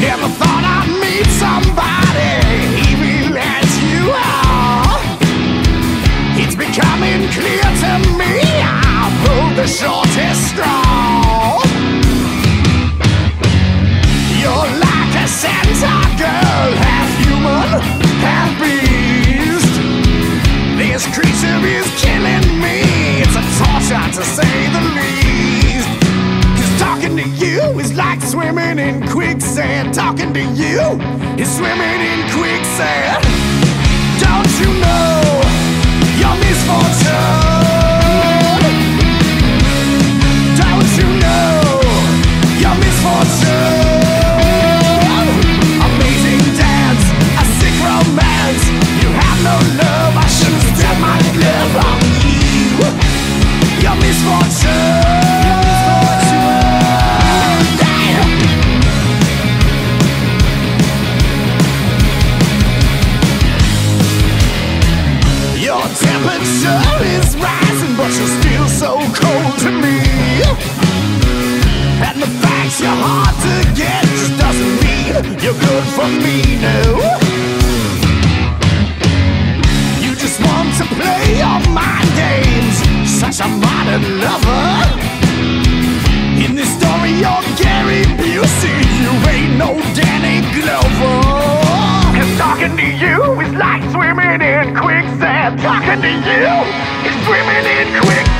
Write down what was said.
Never thought I'd meet somebody evil as you are. It's becoming clear to me I pulled the shortest straw. Swimming in quicksand. Talking to you is swimming in quicksand. Don't you know your misfortune? Don't you know your misfortune? Amazing dance, a sick romance. You have no love. I should have my glove on you. Your misfortune. Like swimming in quicksand. Talking to you is swimming in quicksand.